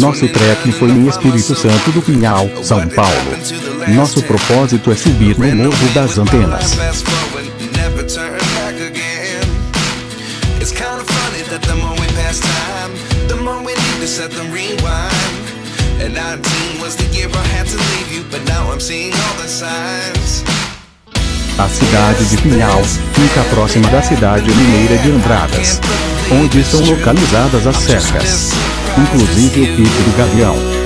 Nosso trek foi em Espírito Santo do Pinhal, São Paulo. Nosso propósito é subir no Morro das Antenas. And 19 was the year I had to leave you, but now I'm seeing all the signs. A cidade de Pinhal fica próxima da cidade mineira de Andradas, onde estão localizadas as cercas, inclusive o Pico do Gavião.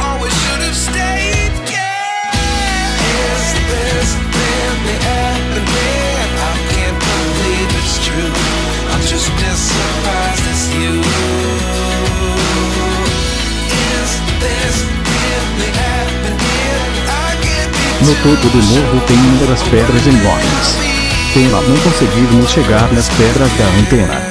No topo do morro tem inúmeras pedras enormes. Pena não conseguirmos chegar nas pedras da antena.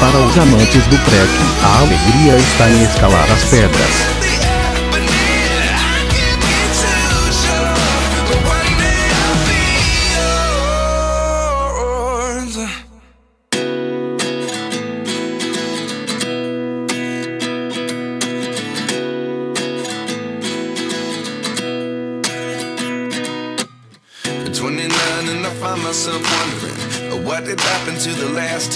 Para os amantes do trek, a alegria está em escalar as pedras. myself wondering what did happen to the last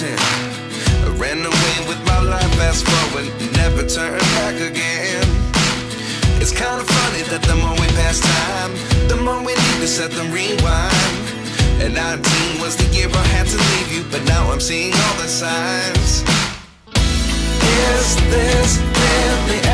10 ran away with my life, fast forward, never turn back again. It's kind of funny that the more we pass time, the more we need to set the rewind. And 19 was the year I had to leave you, but now I'm seeing all the signs. Is this really